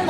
ఏమో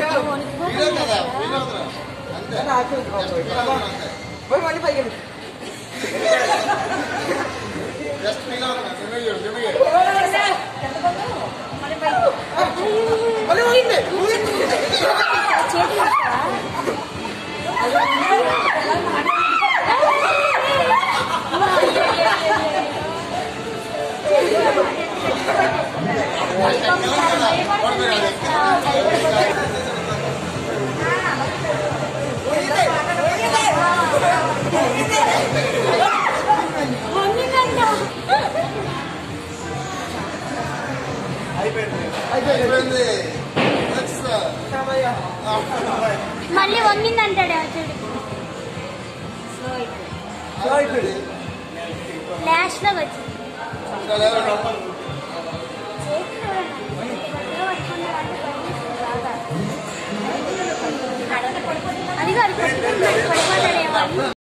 రా వీడియో కదా వీడియో కదా అంతే మళ్ళీ పైకి జస్ట్ ఫీల్ అవుతున్నా సినిమా చూడు సినిమా మళ్ళీ ఊగింది వంగిందంట మళ్ళీ వంగిందంటాడు చూడు. లాస్ట్లో వచ్చింది. 快 快快点